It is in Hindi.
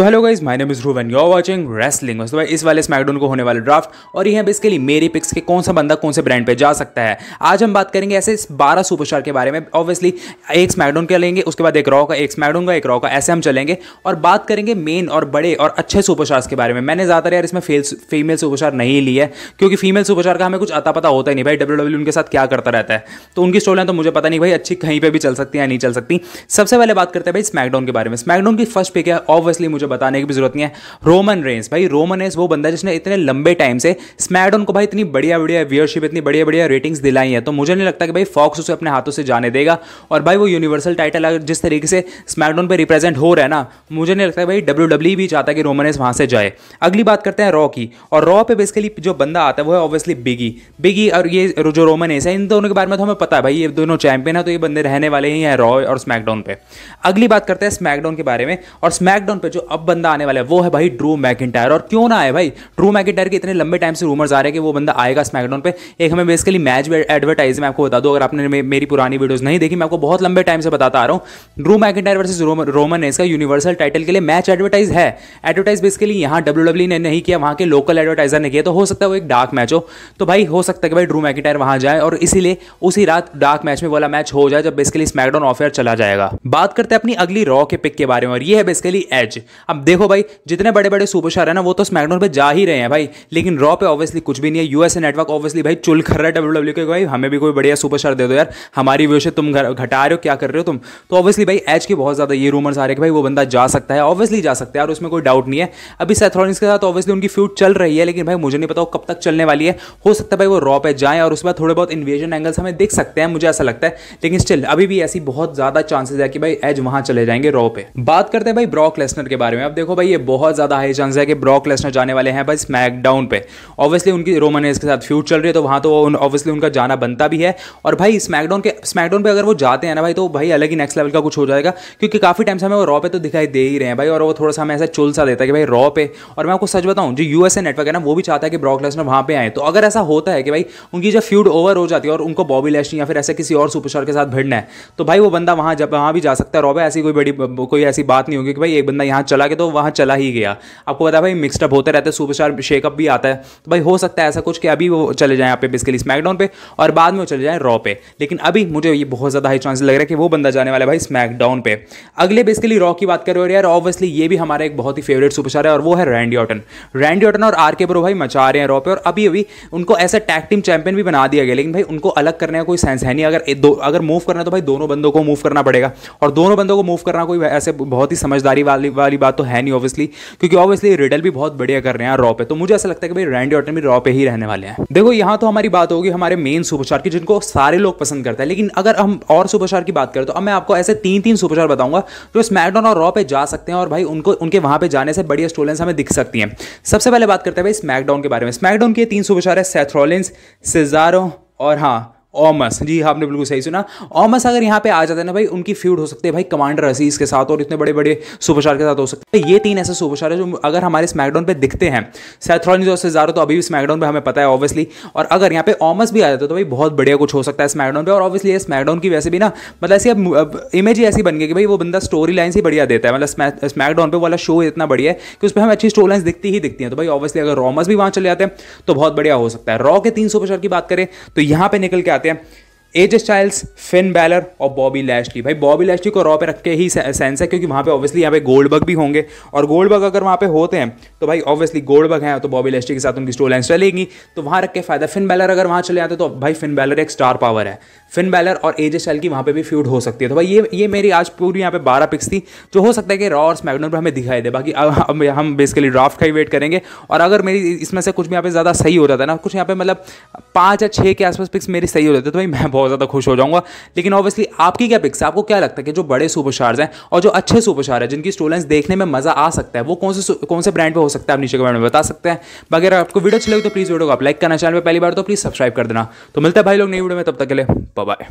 तो hello guys my name is and you are watching wrestling तो भाई, इस वाले स्मैकडाउन को होने वाले ड्राफ्ट और ये है बेसिकली मेरी पिक्स के कौन सा बंदा कौन से ब्रांड पे जा सकता है। आज हम बात करेंगे ऐसे 12 सुपरस्टार के बारे में। ऑब्वियसली एक स्मैकडाउन का लेंगे, उसके बाद एक रॉ का, एक स्मैकडाउन का, एक रॉ का, ऐसे हम चलेंगे और बात करेंगे मेन और बड़े और अच्छे सुपरस्टार्स के बारे में। मैंने ज़्यादातर यार इसमें फीमेल सुपरस्टार नहीं ली है, क्योंकि फीमेल सुपरस्टार का हमें कुछ आता पता होता ही नहीं। भाई डब्ल्यू डब्ल्यू उनके साथ क्या करता रहता है? तो उनकी स्टोरी तो मुझे पता नहीं भाई, अच्छी कहीं पर भी चल सकती है या नहीं चल सकती। सबसे पहले बात करते हैं भाई स्मैकडाउन के बारे में। स्मैकडाउन की फ़र्स्ट पिक है ऑब्वियसली मुझे बताने की भी ज़रूरत नहीं है। रोमन रेंस भाई रोमन रेंस वो बंदा है जिसने इतने लंबे टाइम से स्मैकडाउन को भाई इतनी बढ़िया बढ़िया व्यूअरशिप इतनी बढ़िया बढ़िया रेटिंग्स दिलाई है। तो मुझे नहीं लगता कि भाई फॉक्स उसे अपने हाथों से जाने देगा। और भाई वो यूनिवर्सल टाइटल अगर जिस तरीके से स्मैकडाउन पर रिप्रेजेंट हो रहा है ना, मुझे नहीं लगता भाई डब्ल्यू डब्ल्यू भी चाहता कि रोमन रेंस वहाँ से जाए। अगली बात करते हैं रॉ की। और रॉ पे बेसिकली जो बंदा आता है वो है ऑब्वियसली बिगी बिगी और ये जो रोमन रेंस है, इन दोनों के बारे में तो हमें पता है भाई, ये दोनों चैंपियन है तो ये बंदे रहने वाले ही हैं रॉ और स्मैकडाउन पे। अगली बात करते हैं स्मैकडाउन के बारे में। और स्मैकडाउन पे जो अब बंदा आने वाला है। वो है भाई ड्रू मैकिटायर और क्यों ना आए भाई? ड्रू मैकिटायर के इतने लंबे टाइम से रूमर्स आ रहे हैं कि वो बंदा आएगा स्मैकडाउन पे। एक हमें बेसिकली मैच एडवर्टाइज मैं आपको बता दूँ, अगर आपने मेरी पुरानी वीडियोस नहीं देखी, मैं आपको बहुत लंबे टाइम से बताता आ रहा हूँ। ड्रू मैकिटायर वर्सेज रोमन इसका यूनिवर्सल टाइटल के लिए मैच एडवर्टाइज है। एडवर्टाइज बेसिकली यहाँ डब्ल्यू ने नहीं किया, वहाँ के लोकल एडवर्टाइजर ने किया तो हो सकता है वो एक डार्क मैच हो। तो भाई हो सकता है कि भाई ड्रू मैकिटायर वहाँ जाए और इसीलिए उसी रात डार्क मैच में वाला मैच हो जाए, जब बेसिकली स्मैकडाउन ऑफेयर चला जाएगा। बात करते हैं अपनी अगली रॉ के पिक के बारे में, और ये है बेसिकली एज अब देखो भाई, जितने बड़े बड़े सुपर सुपरस्टार है ना, वो तो स्मैकडाउन पे जा ही रहे हैं भाई। लेकिन रॉ पे ऑब्वियसली कुछ भी नहीं है। यूएसए नेटवर्क ऑब्वियसली भाई चुल कर रहा है डब्ल्यू डब्ल्यू के भाई, हमें भी कोई बढ़िया सुपरस्टार दे दो यार। हमारी व्यू से तुम घटा रहे हो, क्या कर रहे हो तुम? तो ऑब्वियसली भाई एच की बहुत ज़्यादा ये रूमर्स आ रहे हैं कि भाई, वो बंदा जा सकता है। ऑब्वियसली जा सकता है और उसमें कोई डाउट नहीं है। अभी सेथ्रॉनिक्स के साथ ऑब्वियसली उनकी फ्यूट चल रही है, लेकिन भाई मुझे नहीं पता कब तक चलने वाली है। हो सकता है भाई वो रॉ पे जाए और उसके बाद थोड़े बहुत इन्वेजन एंगल्स हमें देख सकते हैं, मुझे ऐसा लगता है। लेकिन स्टिल अभी भी ऐसी बहुत ज़्यादा चांसेस है कि भाई एज वहाँ चले जाएँगे रॉ पे। बात करते हैं भाई ब्रॉक लेसनर के बारे में। अब देखो भाई, ये बहुत ज़्यादा हाई चांस है कि ब्रॉक लेसनर जाने वाले हैं भाई स्मैकडाउन पे। ऑब्वियसली उनकी रोमन रेस के साथ फ्यूट चल रही है तो वहाँ तो ऑब्वियसली उनका जाना बनता भी है। और भाई स्मैकडाउन के स्मैकडाउन पे अगर वो जाते हैं ना भाई तो भाई अलग ही नेक्स्ट लेवल का कुछ हो जाएगा, क्योंकि काफ़ी टाइम से हमें वो रॉ पे तो दिखाई दे ही रहे हैं भाई, और वो थोड़ा सा हमें ऐसा चुल सा देता है कि भाई रॉ पे। और मैं आपको सच बताऊँ, जो यूएसए नेटवर्क है ना, वो भी चाहता है कि ब्रॉक लेसनर वहाँ पे आए। तो अगर ऐसा होता है कि भाई, उनकी जब फ्यूड ओवर हो जाती है और उनको बॉबी लेस्टी या फिर ऐसे किसी और सुपरस्टार के साथ भिड़ना है तो भाई वो बंदा वहाँ जब, वहाँ भी जा सकता है। रॉ पे ऐसी कोई बड़ी, कोई ऐसी बात नहीं होगी कि भाई एक बंदा यहाँ चला गया तो वहाँ चला ही गया। आपको पता है भाई मिक्सडअप होते रहते हैं सुपरस्टार शेकअप भी आता है। तो भाई, हो सकता है ऐसा कुछ कि अभी वो चले जाएँ यहाँ पे बेसिकली स्मैकडाउन पे और बाद में वो चले जाएँ रॉ पे। लेकिन अभी मुझे ये बहुत ज़्यादा हाई चांसेस लग रहा है कि वो बंदा जाने वाला है भाई स्मैकडाउन पे। अगले बेसिकली रॉ की बात करें और यार ऑब्वियसली ये भी हमारा एक बहुत ही फेवरेट सुपरस्टार है और वो है रैंडी ऑटन रैंडी ऑटन और आर के ब्रो भाई मचा रहे हैं रॉ पे और अभी अभी उनको ऐसा टैग टीम चैंपियन भी बना दिया गया लेकिन भाई, उनको अलग करने का कोई सेंस है नहीं। अगर दो, अगर मूव करना तो भाई दोनों बंदों को मूव करना पड़ेगा। और दोनों बंदों को मूव करना कोई ऐसे बहुत ही समझदारी वाली वाली बात तो है नहीं ऑब्वियसली क्योंकि ऑब्वियसली रिडल भी बहुत बढ़िया कर रहे हैं रॉ पे। तो मुझे ऐसा लगता है कि भाई रैंडी ऑटन भी रॉ पे ही रहने वाले हैं। देखो, यहाँ तो हमारी बात होगी हमारे मेन सुपरस्टार की, जिनको सारे लोग पसंद करते हैं। लेकिन अगर हम और सुपरस्टार की बात करें तो अब मैं आपको ऐसे तीन तीन सुपरस्टार बताऊँगा, जो स्मैकडाउन और रॉ पे जा सकते हैं और भाई उनको, उनके वहाँ पे जाने से बढ़िया स्टोलेंस हमें दिख सकती हैं। सबसे पहले बात करते हैं भाई स्मैकडाउन के बारे में। स्मैकडाउन के तीन सुपरस्टार है सेथ्रोलिन्स सिजारो और हाँ ओमस जी, आपने बिल्कुल सही सुना। ओमस अगर यहाँ पे आ जाते हैं ना भाई, उनकी फ्यूड हो सकती है भाई कमांडर असीज के साथ और इतने बड़े बड़े सुपरस्टार के साथ हो सकते हैं। ये तीन ऐसे सुपरस्टार है जो अगर हमारे स्मैकडाउन पे दिखते हैं। सैथ्रॉनिज और सेजारो तो अभी भी स्मैकडाउन पे, हमें पता है ऑब्वियसली और अगर यहाँ पे ओमस भी आ जाते तो भाई बहुत बढ़िया कुछ हो सकता है स्मैकडाउन पे। और ऑब्वियसली स्मैकडाउन की वैसे भी ना मतलब ऐसी अब इमेज ही ऐसी बन गई कि भाई वो बंदा स्टोरी लाइन ही बढ़िया देता है। मतलब स्मैकडाउन पे वाला शो इतना बढ़िया है कि उस पर हमें अच्छी स्टोरी लाइन दिखती ही दिखती है। तो भाई ऑब्वियसली अगर रॉमस भी वहाँ चले जाते हैं तो बहुत बढ़िया हो सकता है। रॉ के तीन सुपरस्टार की बात करें तो यहाँ पे निकल के आते हैं एज स्टाइल्स फिन बैलर और बॉबी लैशली भाई बॉबी लैशली को रॉ पे रख के ही सेंस है क्योंकि वहाँ पे ऑब्वियसली यहाँ पे गोल्डबर्ग भी होंगे और गोल्डबर्ग अगर वहाँ पे होते हैं तो भाई ऑब्वियसली गोल्डबर्ग हैं तो बॉबी लैशली के साथ उनकी स्टोरी लाइन चलेगी। तो वहाँ रख के फ़ायदा। फिन बैलर अगर वहाँ चले आते तो भाई फिन बैलर एक स्टार पावर है। फिन बैलर और एज स्टाइल की वहाँ पर भी फ्यूड हो सकती है। तो भाई ये ये मेरी आज पूरी यहाँ पे बारह पिक्स थी, जो हो सकता है कि रॉ और स्मैकडाउन पर हमें दिखाई दे। बाकी अब हम बेसिकली ड्राफ्ट का ही वेट करेंगे। और अगर मेरी इसमें से कुछ भी यहाँ पे ज़्यादा सही हो जाता है ना, कुछ यहाँ पे मतलब पाँच या छः के आसपास पिक्स मेरी सही हो जाती है तो भाई मैं बहुत ज़्यादा खुश हो जाऊँगा। लेकिन ऑब्वियसली आपकी क्या पिक्स आपको क्या लगता है कि जो बड़े सुपर सुपरस्टार्स हैं और जो अच्छे सुपर स्टार है, जिनकी स्टोलेंस देखने में मज़ा आ सकता है, वो कौन से कौन से ब्रांड पर हो सकता है? आप नीचे कमेंट में बता सकते हैं। बाकी अगर आपको वीडियो अच्छी लगे तो प्लीज़ वीडियो को आप लाइक करना चैनल पर पहली बार तो प्लीज़ सब्सक्राइब कर देना। तो मिलता है भाई लोग नई वीडियो में, तब तक के लिए बाय